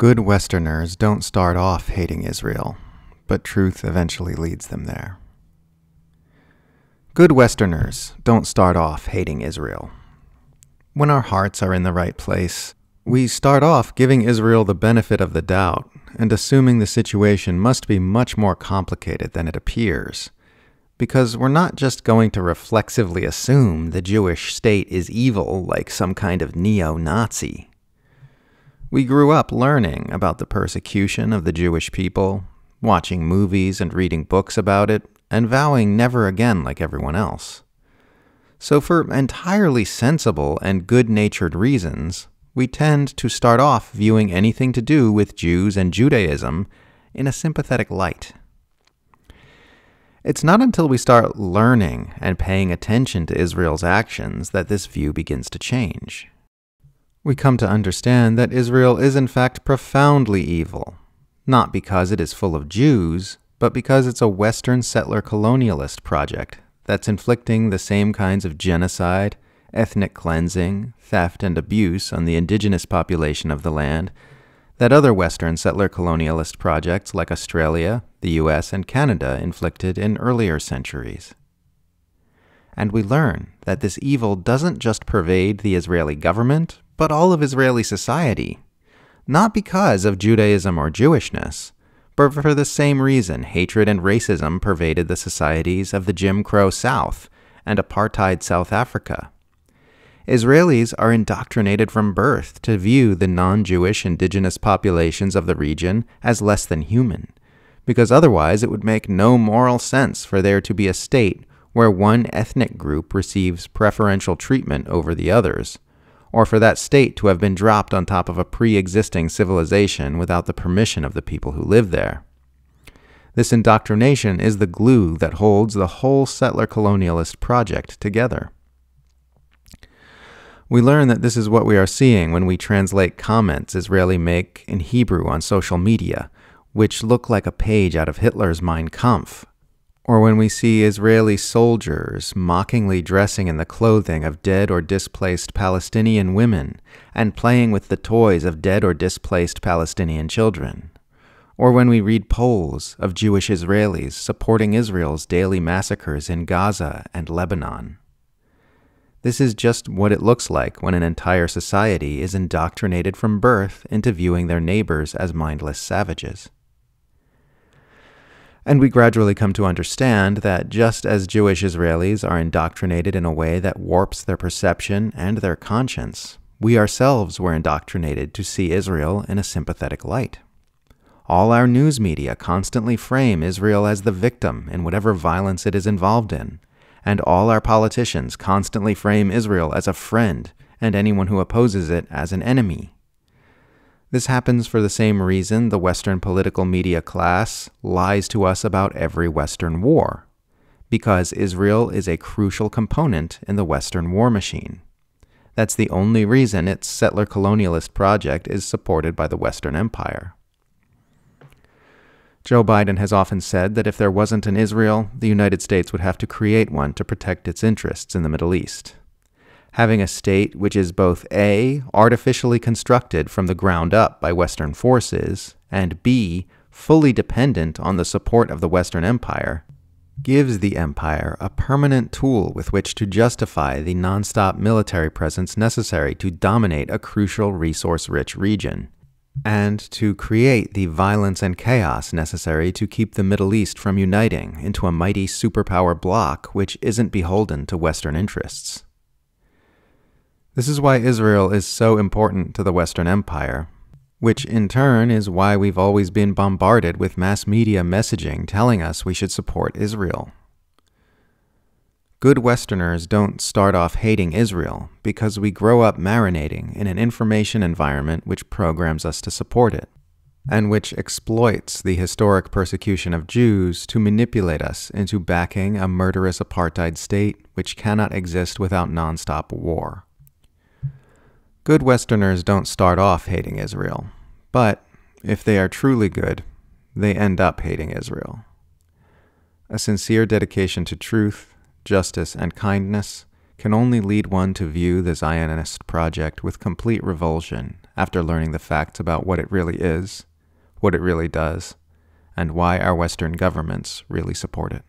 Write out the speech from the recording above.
Good Westerners don't start off hating Israel, but truth eventually leads them there. Good Westerners don't start off hating Israel. When our hearts are in the right place, we start off giving Israel the benefit of the doubt and assuming the situation must be much more complicated than it appears. Because we're not just going to reflexively assume the Jewish state is evil like some kind of neo Nazi. We grew up learning about the persecution of the Jewish people, watching movies and reading books about it, and vowing never again like everyone else. So, for entirely sensible and good natured reasons, we tend to start off viewing anything to do with Jews and Judaism in a sympathetic light. It's not until we start learning and paying attention to Israel's actions that this view begins to change we come to understand that Israel is in fact profoundly evil, not because it is full of Jews, but because it's a Western settler colonialist project that's inflicting the same kinds of genocide, ethnic cleansing, theft, and abuse on the indigenous population of the land that other Western settler colonialist projects like Australia, the US, and Canada inflicted in earlier centuries. And we learn that this evil doesn't just pervade the Israeli government, but all of Israeli society. Not because of Judaism or Jewishness, but for the same reason hatred and racism pervaded the societies of the Jim Crow South and apartheid South Africa. Israelis are indoctrinated from birth to view the non Jewish indigenous populations of the region as less than human, because otherwise it would make no moral sense for there to be a state where one ethnic group receives preferential treatment over the others, or for that state to have been dropped on top of a pre existing civilization without the permission of the people who live there. This indoctrination is the glue that holds the whole settler colonialist project together. We learn that this is what we are seeing when we translate comments Israeli make in Hebrew on social media, which look like a page out of Hitler's Mein Kampf, or when we see Israeli soldiers mockingly dressing in the clothing of dead or displaced Palestinian women and playing with the toys of dead or displaced Palestinian children. Or when we read polls of Jewish Israelis supporting Israel's daily massacres in Gaza and Lebanon. This is just what it looks like when an entire society is indoctrinated from birth into viewing their neighbors as mindless savages. And we gradually come to understand that just as Jewish Israelis are indoctrinated in a way that warps their perception and their conscience, we ourselves were indoctrinated to see Israel in a sympathetic light. All our news media constantly frame Israel as the victim in whatever violence it is involved in, and all our politicians constantly frame Israel as a friend and anyone who opposes it as an enemy. This happens for the same reason the Western political media class lies to us about every Western war, because Israel is a crucial component in the Western war machine. That's the only reason its settler colonialist project is supported by the Western Empire. Joe Biden has often said that if there wasn't an Israel, the United States would have to create one to protect its interests in the Middle East having a state which is both A, artificially constructed from the ground up by Western forces, and B, fully dependent on the support of the Western Empire, gives the empire a permanent tool with which to justify the nonstop military presence necessary to dominate a crucial resource rich region, and to create the violence and chaos necessary to keep the Middle East from uniting into a mighty superpower bloc which isn't beholden to Western interests. This is why Israel is so important to the Western Empire, which in turn is why we've always been bombarded with mass media messaging telling us we should support Israel. Good Westerners don't start off hating Israel because we grow up marinating in an information environment which programs us to support it, and which exploits the historic persecution of Jews to manipulate us into backing a murderous apartheid state which cannot exist without nonstop war. Good Westerners don't start off hating Israel, but if they are truly good, they end up hating Israel. A sincere dedication to truth, justice, and kindness can only lead one to view the Zionist project with complete revulsion after learning the facts about what it really is, what it really does, and why our Western governments really support it.